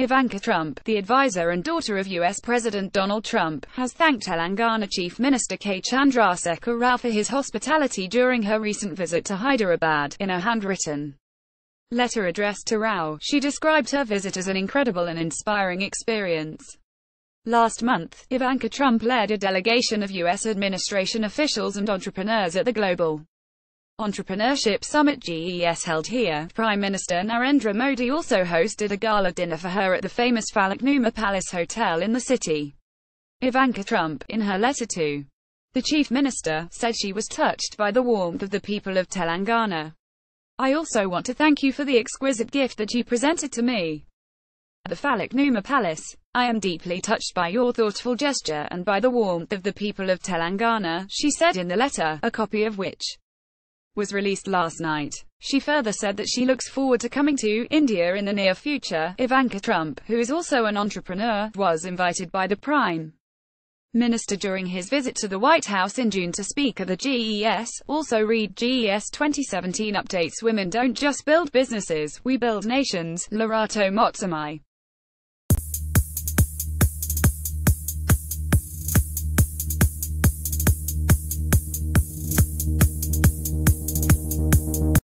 Ivanka Trump, the advisor and daughter of U.S. President Donald Trump, has thanked Telangana Chief Minister K. Chandrasekhar Rao for his hospitality during her recent visit to Hyderabad. In a handwritten letter addressed to Rao, she described her visit as an incredible and inspiring experience. Last month, Ivanka Trump led a delegation of U.S. administration officials and entrepreneurs at the Global Entrepreneurship Summit GES held here. Prime Minister Narendra Modi also hosted a gala dinner for her at the famous Falaknuma Palace Hotel in the city. Ivanka Trump, in her letter to the Chief Minister, said she was touched by the warmth of the people of Telangana. I also want to thank you for the exquisite gift that you presented to me at the Falaknuma Palace. I am deeply touched by your thoughtful gesture and by the warmth of the people of Telangana, she said in the letter, a copy of which was released last night. She further said that she looks forward to coming to India in the near future. Ivanka Trump, who is also an entrepreneur, was invited by the Prime Minister during his visit to the White House in June to speak at the GES. Also read GES 2017 updates Women don't just build businesses, we build nations. Lerato Motsamai